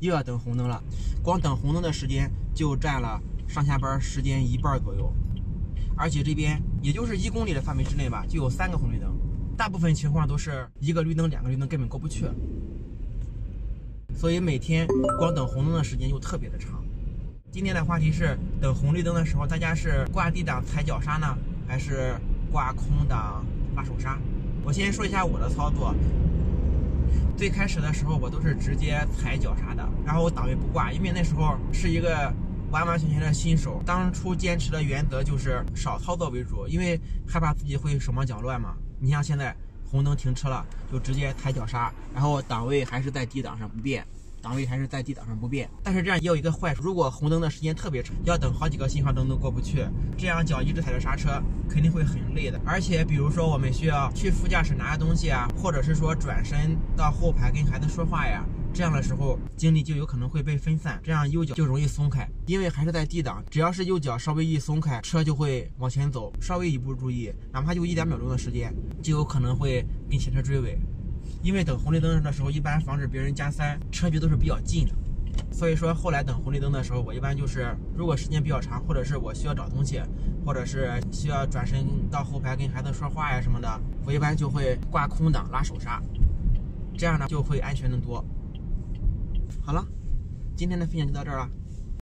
又要等红灯了，光等红灯的时间就占了上下班时间一半左右。而且这边也就是一公里的范围之内吧，就有三个红绿灯，大部分情况都是一个绿灯、两个绿灯根本过不去。所以每天光等红灯的时间就特别的长。今天的话题是等红绿灯的时候，大家是挂 D 档踩脚刹呢，还是挂空档拉手刹？我先说一下我的操作。最开始的时候，我都是直接踩脚刹的，然后我档位不挂，因为那时候是一个完完全全的新手。当初坚持的原则就是少操作为主，因为害怕自己会手忙脚乱嘛。你像现在。红灯停车了，就直接踩脚刹，然后档位还是在低档上不变，档位还是在 D 档上不变。但是这样也有一个坏处，如果红灯的时间特别长，要等好几个信号灯都过不去，这样脚一直踩着刹车，肯定会很累的。而且比如说我们需要去副驾驶拿个东西啊，或者是说转身到后排跟孩子说话呀。这样的时候，精力就有可能会被分散，这样右脚就容易松开。因为还是在 D 档，只要是右脚稍微一松开，车就会往前走，稍微一不注意，哪怕就一两秒钟的时间，就有可能会跟前车追尾。因为等红绿灯的时候，一般防止别人加塞，车距都是比较近的。所以说后来等红绿灯的时候，我一般就是如果时间比较长，或者是我需要找东西，或者是需要转身到后排跟孩子说话呀什么的，我一般就会挂空档拉手刹，这样呢就会安全的多。好了，今天的分享就到这儿了。